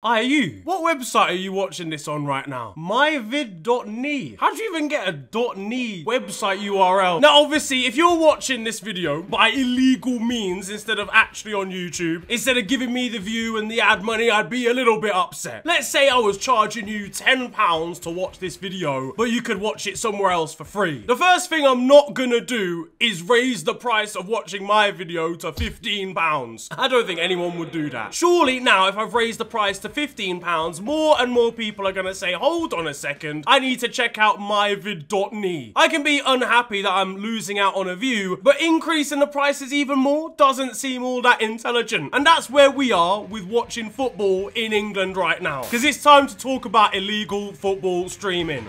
Are you? What website are you watching this on right now? myvid.me. How do you even get a .me website URL? Now, obviously, if you're watching this video by illegal means instead of actually on YouTube, instead of giving me the view and the ad money, I'd be a little bit upset. Let's say I was charging you £10 to watch this video, but you could watch it somewhere else for free. The first thing I'm not gonna do is raise the price of watching my video to £15. I don't think anyone would do that. Surely now, if I've raised the price to to 15 pounds, more and more people are gonna say, hold on a second, I need to check out myvid.me. I can be unhappy that I'm losing out on a view, but increasing the prices even more doesn't seem all that intelligent. And that's where we are with watching football in England right now. Because it's time to talk about illegal football streaming.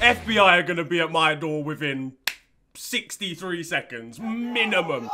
FBI are gonna be at my door within 63 seconds, minimum.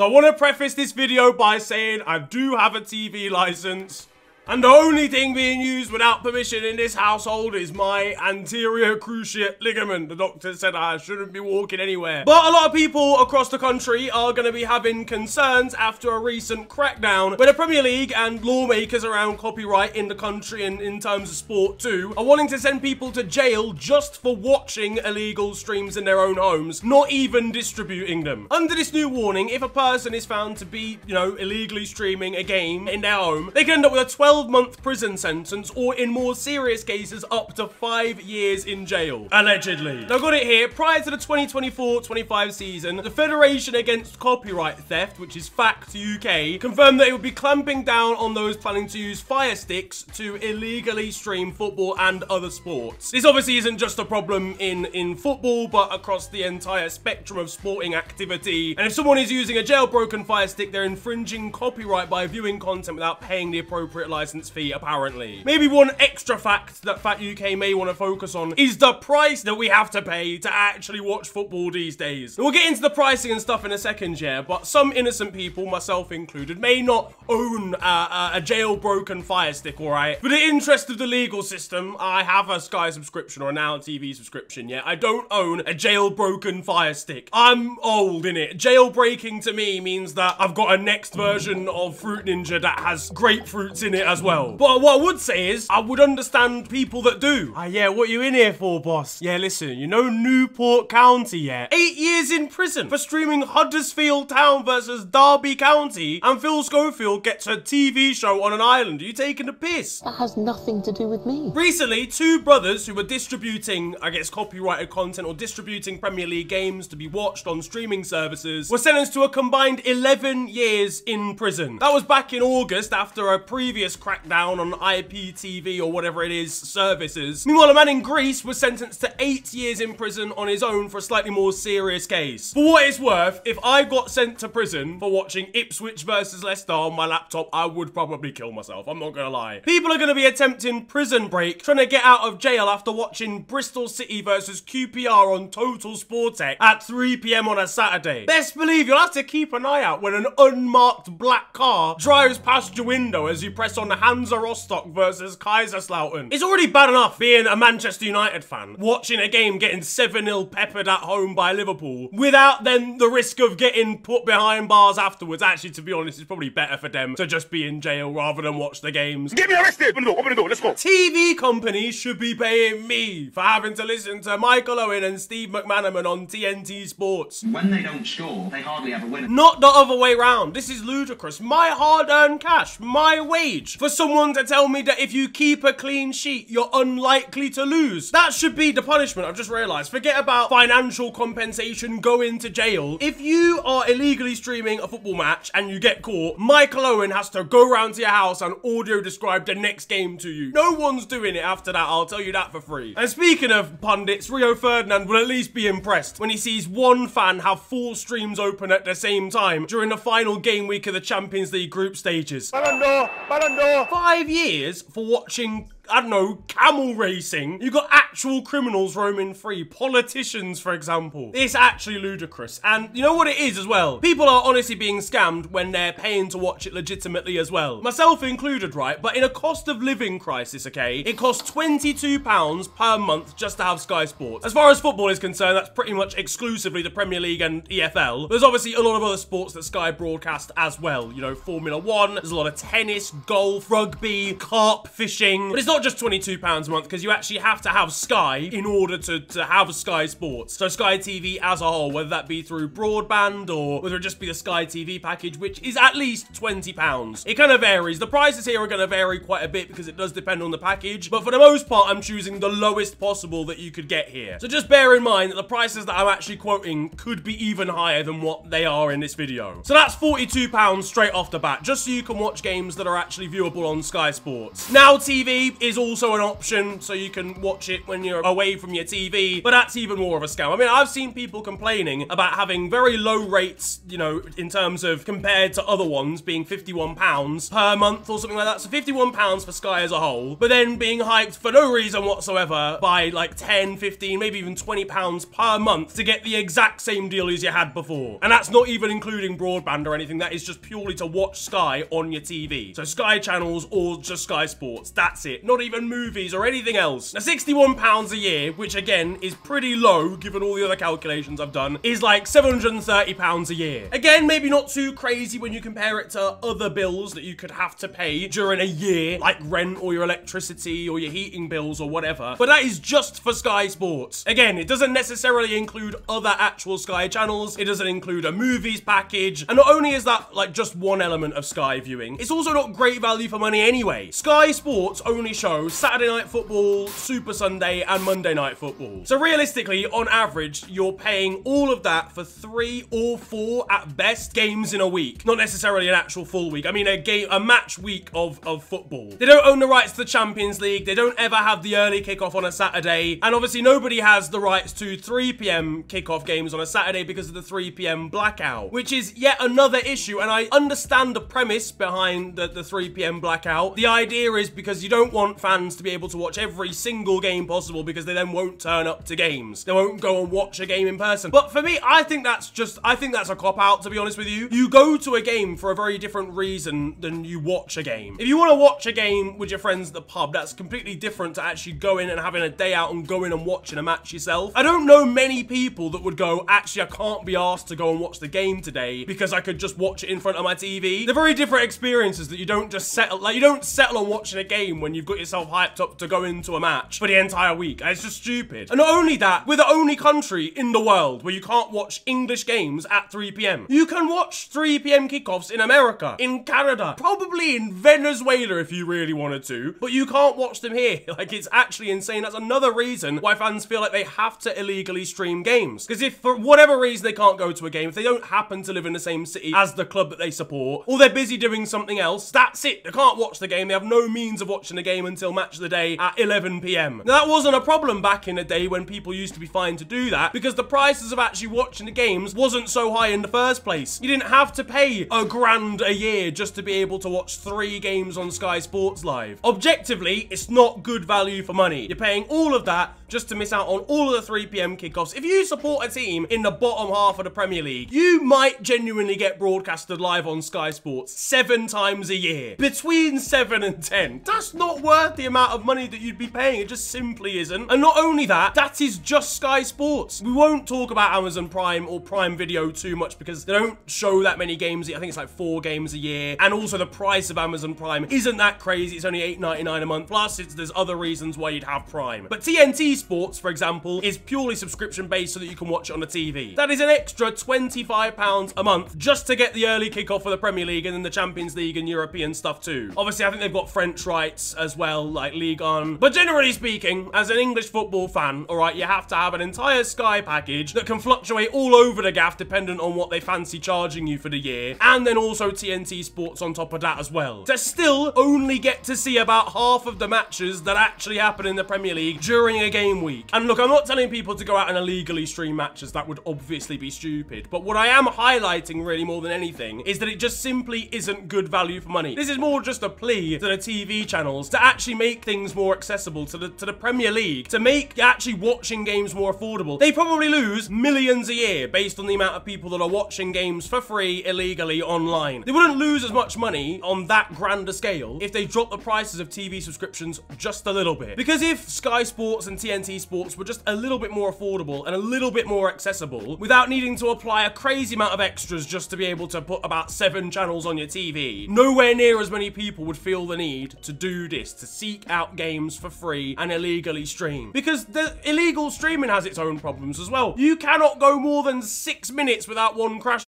So I want to preface this video by saying I do have a TV license. And the only thing being used without permission in this household is my anterior cruciate ligament. The doctor said I shouldn't be walking anywhere. But a lot of people across the country are going to be having concerns after a recent crackdown where the Premier League and lawmakers around copyright in the country and in terms of sport too are wanting to send people to jail just for watching illegal streams in their own homes, not even distributing them. Under this new warning, if a person is found to be, you know, illegally streaming a game in their home, they can end up with a 12 12 month prison sentence or in more serious cases up to five years in jail. Allegedly. Now got it here, prior to the 2024-25 season, the Federation Against Copyright Theft, which is FACT UK, confirmed that it would be clamping down on those planning to use fire sticks to illegally stream football and other sports. This obviously isn't just a problem in, in football, but across the entire spectrum of sporting activity. And if someone is using a jailbroken fire stick, they're infringing copyright by viewing content without paying the appropriate license license fee, apparently. Maybe one extra fact that FACT UK may want to focus on is the price that we have to pay to actually watch football these days. We'll get into the pricing and stuff in a second, yeah, but some innocent people, myself included, may not own a, jailbroken Fire Stick, alright? For the interest of the legal system, I have a Sky subscription or a Now TV subscription, yeah? I don't own a jailbroken Fire Stick. I'm old, in it. Jailbreaking to me means that I've got a next version of Fruit Ninja that has grapefruits in it as well. But what I would say is, I would understand people that do. Ah, yeah, what you in here for, boss? Yeah, listen, you know Newport County, yeah? Eight years in prison for streaming Huddersfield Town versus Derby County, and Phil Schofield gets a TV show on an island. Are you taking a piss? That has nothing to do with me. Recently, two brothers who were distributing, I guess, copyrighted content or distributing Premier League games to be watched on streaming services were sentenced to a combined 11 years in prison. That was back in August after a previous crackdown on IPTV or whatever it is services. Meanwhile, a man in Greece was sentenced to eight years in prison on his own for a slightly more serious case. For what it's worth, if I got sent to prison for watching Ipswich versus Leicester on my laptop, I would probably kill myself. I'm not gonna lie. People are gonna be attempting prison break, trying to get out of jail after watching Bristol City versus QPR on Total Sportek at 3 p.m. on a Saturday. Best believe you'll have to keep an eye out when an unmarked black car drives past your window as you press on the Hansa Rostock versus Kaiserslautern. It's already bad enough being a Manchester United fan, watching a game getting 7-0 peppered at home by Liverpool, without then the risk of getting put behind bars afterwards. Actually, to be honest, it's probably better for them to just be in jail rather than watch the games. Get me arrested! Open the door, open the door, let's go. TV companies should be paying me for having to listen to Michael Owen and Steve McManaman on TNT Sports. When they don't score, they hardly ever win. Not the other way round. This is ludicrous. My hard-earned cash, my wage, for someone to tell me that if you keep a clean sheet, you're unlikely to lose. That should be the punishment, I've just realized. Forget about financial compensation, going to jail. If you are illegally streaming a football match and you get caught, Michael Owen has to go round to your house and audio describe the next game to you. No one's doing it after that, I'll tell you that for free. And speaking of pundits, Rio Ferdinand will at least be impressed when he sees one fan have four streams open at the same time during the final game week of the Champions League group stages. Ballon d'Or, Ballon d'Or. Five years for watching I don't know, camel racing. You've got actual criminals roaming free. Politicians, for example. It's actually ludicrous. And you know what it is as well? People are honestly being scammed when they're paying to watch it legitimately as well. Myself included, right? But in a cost of living crisis, okay, it costs £22 per month just to have Sky Sports. As far as football is concerned, that's pretty much exclusively the Premier League and EFL. There's obviously a lot of other sports that Sky broadcast as well. You know, Formula One, there's a lot of tennis, golf, rugby, carp fishing. But it's not just £22 a month because you actually have to have Sky in order to, to have Sky Sports. So Sky TV as a whole, whether that be through broadband or whether it just be the Sky TV package, which is at least £20. It kind of varies. The prices here are going to vary quite a bit because it does depend on the package. But for the most part, I'm choosing the lowest possible that you could get here. So just bear in mind that the prices that I'm actually quoting could be even higher than what they are in this video. So that's £42 straight off the bat, just so you can watch games that are actually viewable on Sky Sports. Now TV is also an option, so you can watch it when you're away from your TV, but that's even more of a scam. I mean, I've seen people complaining about having very low rates, you know, in terms of compared to other ones being £51 per month or something like that. So £51 for Sky as a whole, but then being hyped for no reason whatsoever by like 10, 15, maybe even 20 pounds per month to get the exact same deal as you had before. And that's not even including broadband or anything. That is just purely to watch Sky on your TV. So Sky channels or just Sky Sports. That's it. Not even movies or anything else. Now 61 pounds a year, which again is pretty low given all the other calculations I've done, is like 730 pounds a year. Again, maybe not too crazy when you compare it to other bills that you could have to pay during a year, like rent or your electricity or your heating bills or whatever. But that is just for Sky Sports. Again, it doesn't necessarily include other actual Sky channels. It doesn't include a movies package. And not only is that like just one element of Sky viewing, it's also not great value for money anyway. Sky Sports only shows Saturday Night Football, Super Sunday, and Monday Night Football. So realistically, on average, you're paying all of that for three or four at best games in a week. Not necessarily an actual full week. I mean, a game, a match week of, of football. They don't own the rights to the Champions League. They don't ever have the early kickoff on a Saturday. And obviously nobody has the rights to 3 p.m. kickoff games on a Saturday because of the 3 p.m. blackout, which is yet another issue. And I understand the premise behind the, the 3 p.m. blackout. The idea is because you don't want fans to be able to watch every single game possible because they then won't turn up to games. They won't go and watch a game in person. But for me, I think that's just, I think that's a cop out, to be honest with you. You go to a game for a very different reason than you watch a game. If you want to watch a game with your friends at the pub, that's completely different to actually going and having a day out and going and watching a match yourself. I don't know many people that would go, actually, I can't be asked to go and watch the game today because I could just watch it in front of my TV. They're very different experiences that you don't just settle, like you don't settle on watching a game when you've got yourself hyped up to go into a match for the entire week. It's just stupid. And not only that, we're the only country in the world where you can't watch English games at 3 p.m. You can watch 3 p.m. kickoffs in America, in Canada, probably in Venezuela if you really wanted to, but you can't watch them here. Like, it's actually insane. That's another reason why fans feel like they have to illegally stream games. Because if for whatever reason they can't go to a game, if they don't happen to live in the same city as the club that they support, or they're busy doing something else, that's it. They can't watch the game. They have no means of watching the game until match of the day at 11 p.m. Now, that wasn't a problem back in the day when people used to be fine to do that because the prices of actually watching the games wasn't so high in the first place. You didn't have to pay a grand a year just to be able to watch three games on Sky Sports Live. Objectively, it's not good value for money. You're paying all of that just to miss out on all of the 3 p.m. kickoffs. If you support a team in the bottom half of the Premier League, you might genuinely get broadcasted live on Sky Sports seven times a year. Between seven and 10. That's not worth the amount of money that you'd be paying. It just simply isn't. And not only that, that is just Sky Sports. We won't talk about Amazon Prime or Prime Video too much because they don't show that many games. I think it's like four games a year. And also the price of Amazon Prime isn't that crazy. It's only $8.99 a month. Plus, there's other reasons why you'd have Prime. But TNT Sports, for example, is purely subscription based so that you can watch it on the TV. That is an extra £25 a month just to get the early kickoff for the Premier League and then the Champions League and European stuff too. Obviously, I think they've got French rights as well, like Ligue 1. But generally speaking, as an English football fan, all right, you have to have an entire Sky package that can fluctuate all over the gaff dependent on what they fancy charging you for the year. And then also TNT Sports on top of that as well. To still only get to see about half of the matches that actually happen in the Premier League during a game game week. And look, I'm not telling people to go out and illegally stream matches. That would obviously be stupid. But what I am highlighting really more than anything is that it just simply isn't good value for money. This is more just a plea to the TV channels to actually make things more accessible to the to the Premier League, to make actually watching games more affordable. They probably lose millions a year based on the amount of people that are watching games for free illegally online. They wouldn't lose as much money on that grander scale if they dropped the prices of TV subscriptions just a little bit. Because if Sky Sports and TNT Sports were just a little bit more affordable and a little bit more accessible without needing to apply a crazy amount of extras just to be able to put about seven channels on your TV, nowhere near as many people would feel the need to do this, to seek out games for free and illegally stream. Because the illegal streaming has its own problems as well. You cannot go more than six minutes without one crash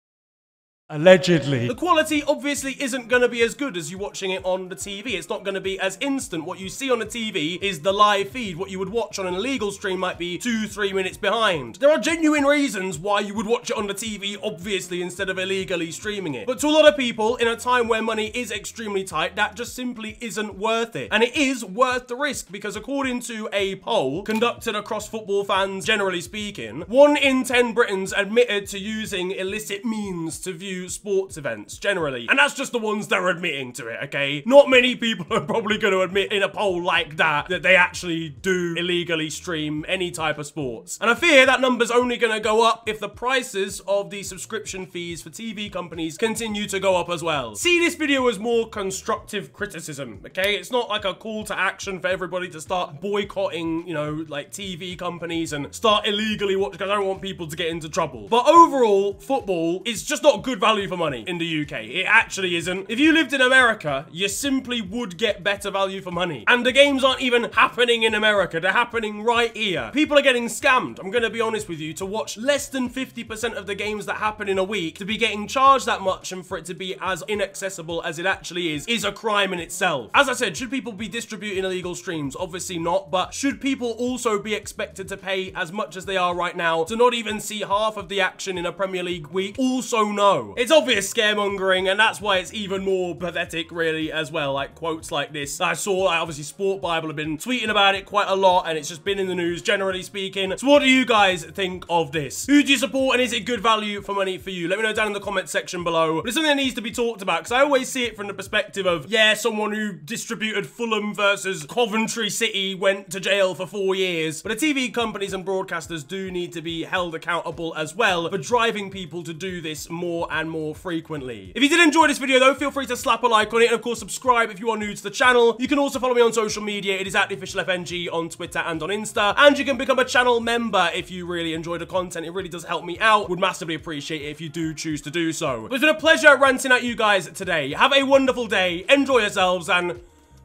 Allegedly. The quality obviously isn't going to be as good as you watching it on the TV. It's not going to be as instant. What you see on the TV is the live feed. What you would watch on an illegal stream might be two, three minutes behind. There are genuine reasons why you would watch it on the TV, obviously, instead of illegally streaming it. But to a lot of people, in a time where money is extremely tight, that just simply isn't worth it. And it is worth the risk because according to a poll conducted across football fans, generally speaking, one in 10 Britons admitted to using illicit means to view sports events generally. And that's just the ones that are admitting to it, okay? Not many people are probably going to admit in a poll like that that they actually do illegally stream any type of sports. And I fear that number's only going to go up if the prices of the subscription fees for TV companies continue to go up as well. See this video as more constructive criticism, okay? It's not like a call to action for everybody to start boycotting, you know, like TV companies and start illegally watching because I don't want people to get into trouble. But overall, football is just not good value value for money in the UK. It actually isn't. If you lived in America, you simply would get better value for money. And the games aren't even happening in America. They're happening right here. People are getting scammed. I'm going to be honest with you. To watch less than 50% of the games that happen in a week, to be getting charged that much and for it to be as inaccessible as it actually is, is a crime in itself. As I said, should people be distributing illegal streams? Obviously not. But should people also be expected to pay as much as they are right now to not even see half of the action in a Premier League week? Also no. It's obvious scaremongering, and that's why it's even more pathetic, really, as well. Like, quotes like this. I saw, like, obviously, Sport Bible have been tweeting about it quite a lot, and it's just been in the news, generally speaking. So what do you guys think of this? Who do you support, and is it good value for money for you? Let me know down in the comment section below. But it's something that needs to be talked about, because I always see it from the perspective of, yeah, someone who distributed Fulham versus Coventry City went to jail for four years. But the TV companies and broadcasters do need to be held accountable as well for driving people to do this more and more frequently. If you did enjoy this video though, feel free to slap a like on it and of course subscribe if you are new to the channel. You can also follow me on social media. It is at the official FNG on Twitter and on Insta. And you can become a channel member if you really enjoy the content. It really does help me out. Would massively appreciate it if you do choose to do so. But it's been a pleasure ranting at you guys today. Have a wonderful day. Enjoy yourselves and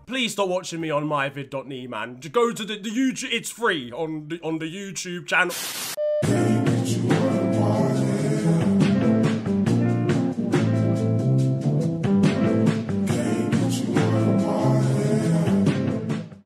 please stop watching me on myvid.me, man. Go to the, the YouTube. It's free on the, on the YouTube channel.